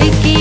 響き